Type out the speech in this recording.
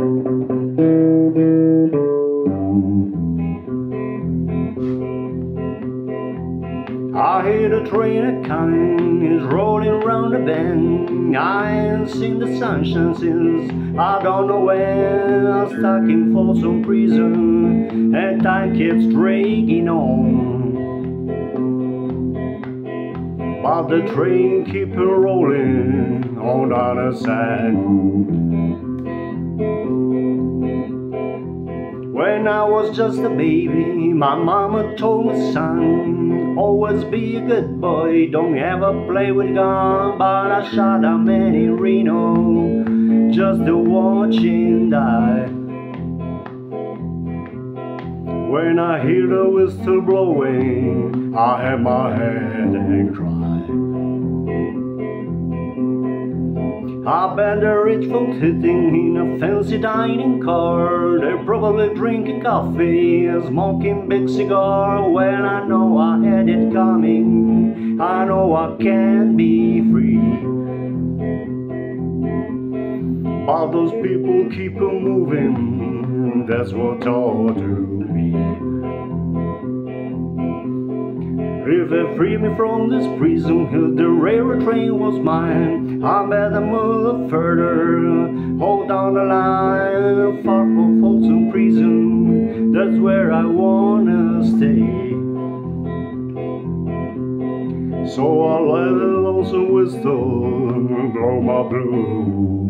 I hear the train a coming, it's rolling round the bend. I ain't seen the sunshine since I don't know when. I'm stuck in Folsom Prison, and time keeps dragging on. But the train keeps rolling on the other side. When I was just a baby, my mama told me, son, always be a good boy, don't ever play with gun. But I shot a man in Reno just to watch him die. When I hear the whistle blowing, I have my head and cry. I bet the rich folks sitting in a fancy dining car. They're probably drinking coffee and smoking big cigar. When I know I had it coming, I know I can't be free. But those people keep on moving, that's what ought to If they free me from this prison, the railroad train was mine, I better move further, hold on the line, far from Folsom Prison, that's where I wanna stay. So I let the lonesome whistle blow my blue away.